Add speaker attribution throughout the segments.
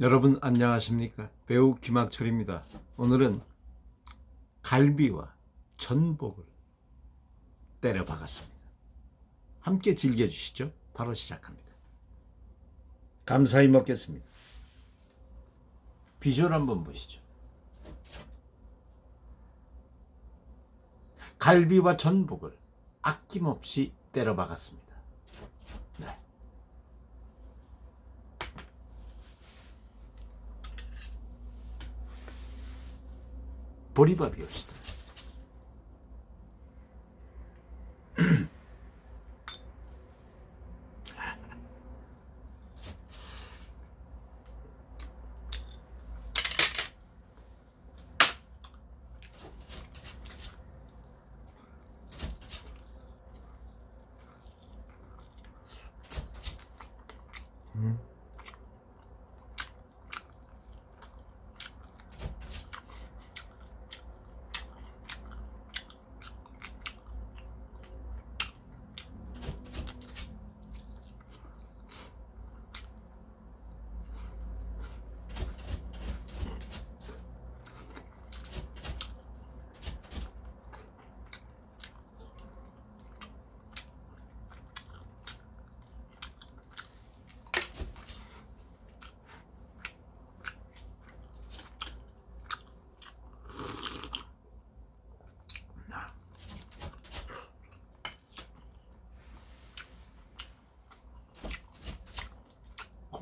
Speaker 1: 여러분 안녕하십니까? 배우 김학철입니다. 오늘은 갈비와 전복을 때려 박았습니다. 함께 즐겨주시죠. 바로 시작합니다. 감사히 먹겠습니다. 비주얼 한번 보시죠. 갈비와 전복을 아낌없이 때려 박았습니다 보리밥이옵시다.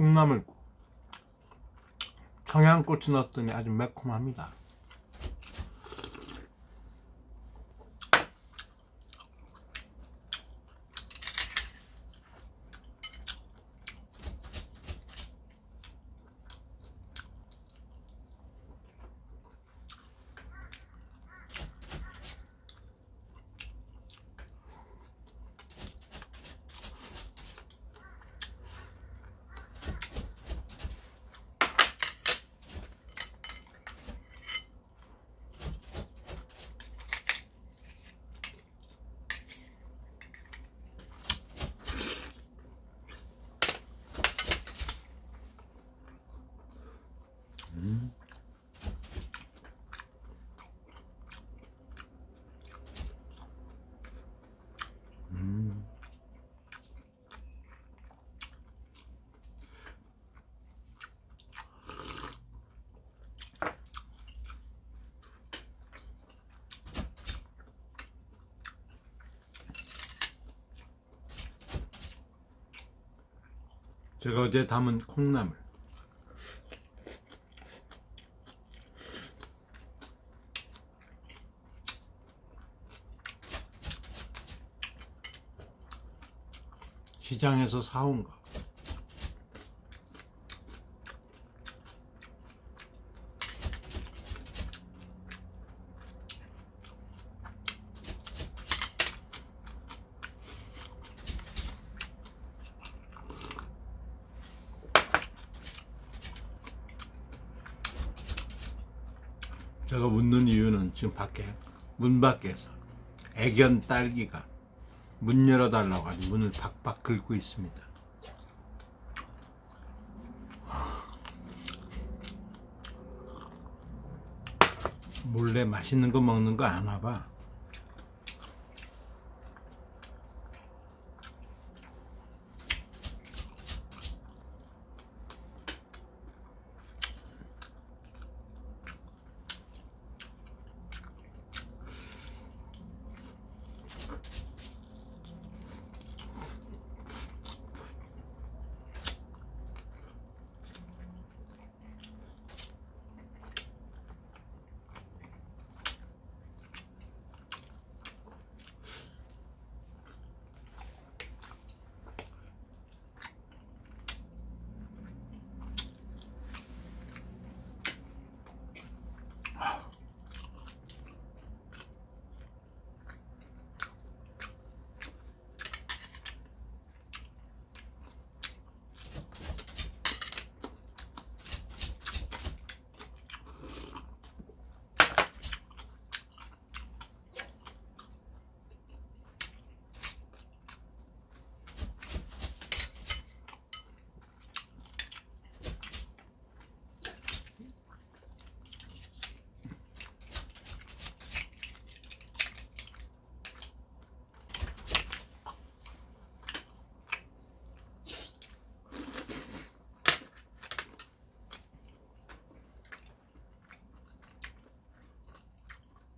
Speaker 1: 콩나물국 청양고추 넣었더니 아주 매콤합니다 제가 어제 담은 콩나물 시장에서 사온 거. 제가 묻는 이유는 지금 밖에 문 밖에서 애견 딸기가 문 열어달라고 아주 문을 박박 긁고 있습니다. 몰래 맛있는 거 먹는 거 아나 봐.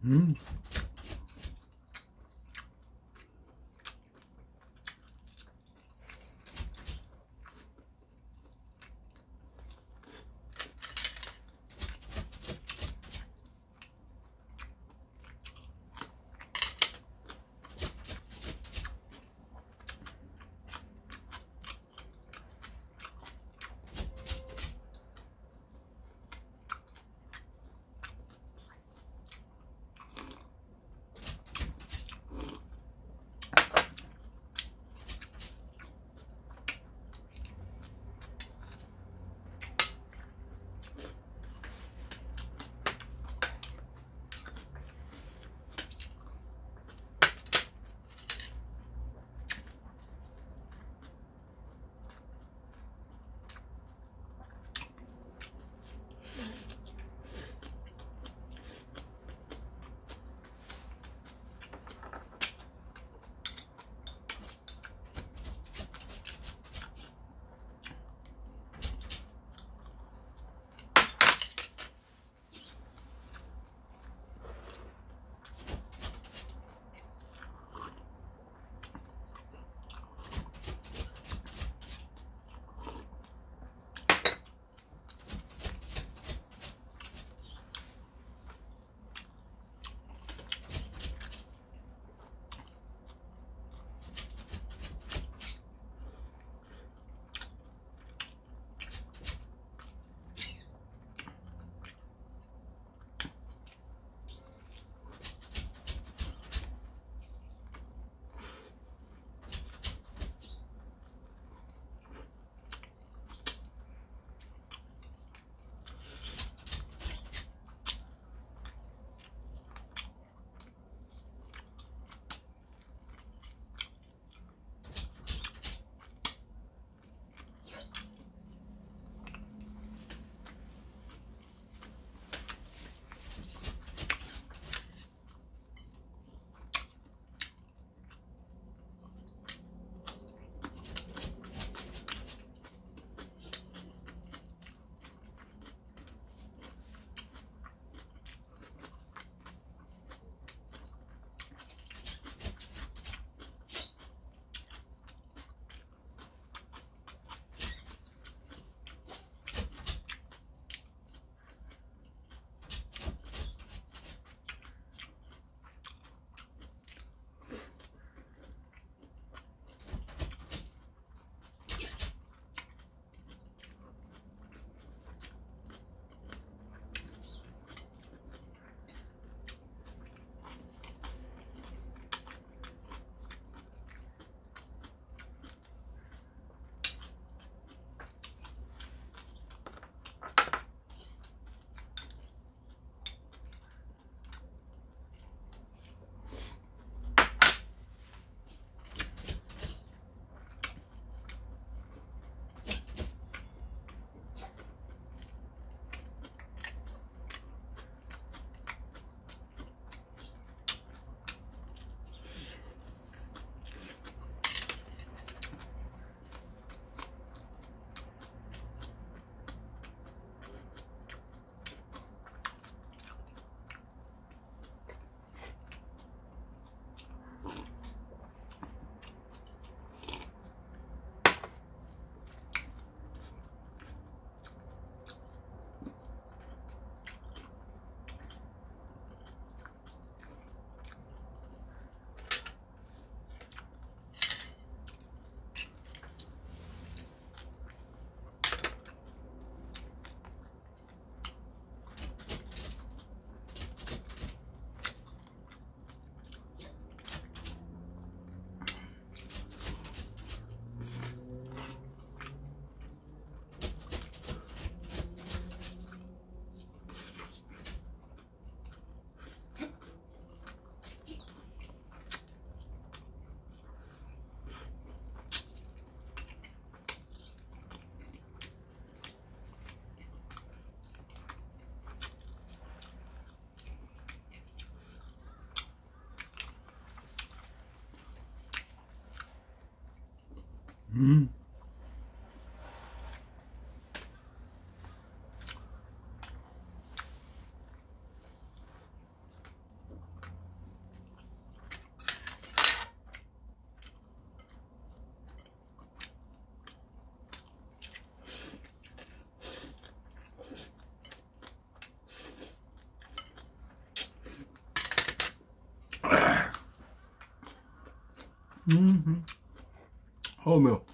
Speaker 1: Mm. Mm. Mm-hmm. 어 매워.